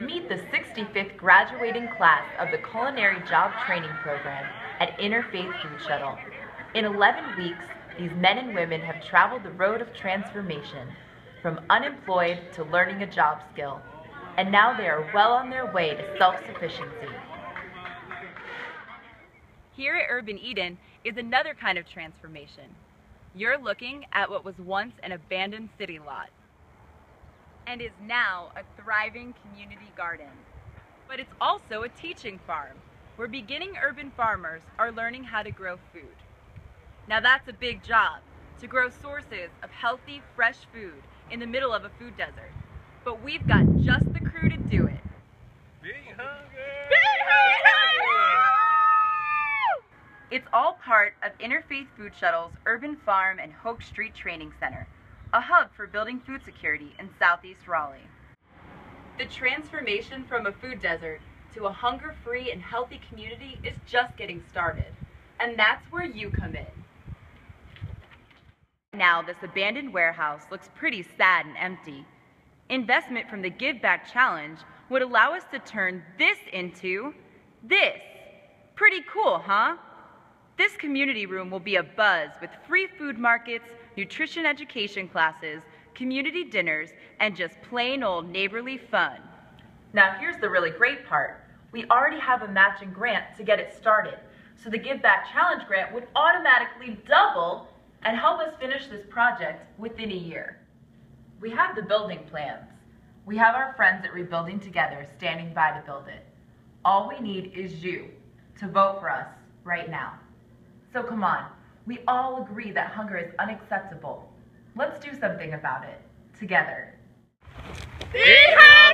Meet the 65th graduating class of the Culinary Job Training Program at Interfaith Food Shuttle. In 11 weeks, these men and women have traveled the road of transformation from unemployed to learning a job skill, and now they are well on their way to self-sufficiency. Here at Urban Eden is another kind of transformation. You're looking at what was once an abandoned city lot and is now a thriving community garden. But it's also a teaching farm where beginning urban farmers are learning how to grow food. Now that's a big job, to grow sources of healthy, fresh food in the middle of a food desert. But we've got just the crew to do it. Big hungry! Big Hunger! It's all part of Interfaith Food Shuttle's Urban Farm and Hoke Street Training Center, a hub for building food security in southeast Raleigh. The transformation from a food desert to a hunger-free and healthy community is just getting started, and that's where you come in. Now this abandoned warehouse looks pretty sad and empty. Investment from the Give Back Challenge would allow us to turn this into this. Pretty cool, huh? This community room will be a buzz with free food markets, nutrition education classes, community dinners, and just plain old neighborly fun. Now here's the really great part. We already have a matching grant to get it started. So the Give Back Challenge grant would automatically double and help us finish this project within a year. We have the building plans. We have our friends at Rebuilding Together standing by to build it. All we need is you to vote for us right now. So come on, we all agree that hunger is unacceptable. Let's do something about it, together. Yeehaw!